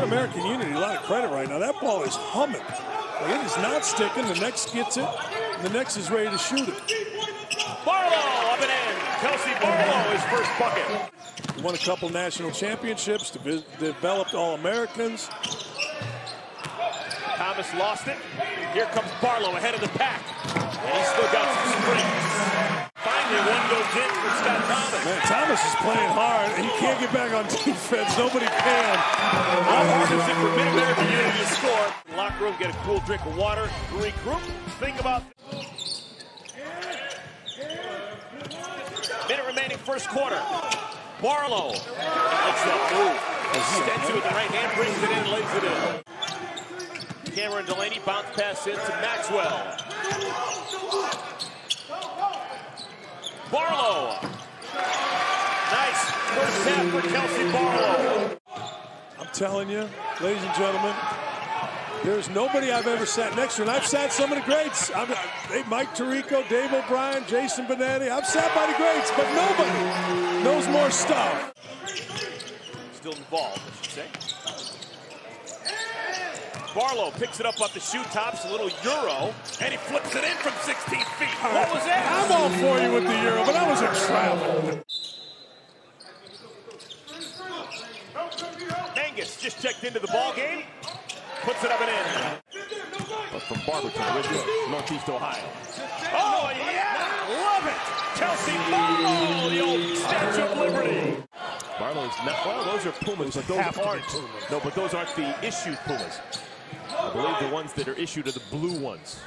Mid-American Unity a lot of credit right now. That ball is humming. Like, it is not sticking. The next gets it. The next is ready to shoot it. Barlow up and in. Kelsey Barlow, his first bucket. He won a couple national championships, de developed All-Americans. Thomas lost it. Here comes Barlow ahead of the pack. And he's still got some springs. Finally, one goes in for Scott Thomas. Man, is playing hard, he can't get back on defense. Nobody can. How hard is for Mid-American Unity to score? Locker room, get a cool drink of water, regroup, think about... Minute remaining first quarter. Barlow lets that move. Stenson with the right hand brings it in, lays it in. Cameron Delaney bounce pass in to Maxwell. Barlow. Nice half for Kelsey Barlow. I'm telling you, ladies and gentlemen, there's nobody I've ever sat next to, and I've sat some of the greats. I'm, Mike Tirico, Dave O'Brien, Jason Benetti. I've sat by the greats, but nobody knows more stuff. Still involved, I should say. Barlow picks it up off the shoe tops, a little euro, and he flips it in from 16 feet. What was that? I'm all for you with the euro, but that was a travel. Just checked into the ball game, puts it up and in. From Barberton, Ridgeville, Northeast Ohio. Oh, yeah! Love it! Kelsey Barlow, the old Statue of Liberty. Barlow's not, well, those are Pumas, but those aren't. No, but those aren't the issued Pumas. I believe the ones that are issued are the blue ones.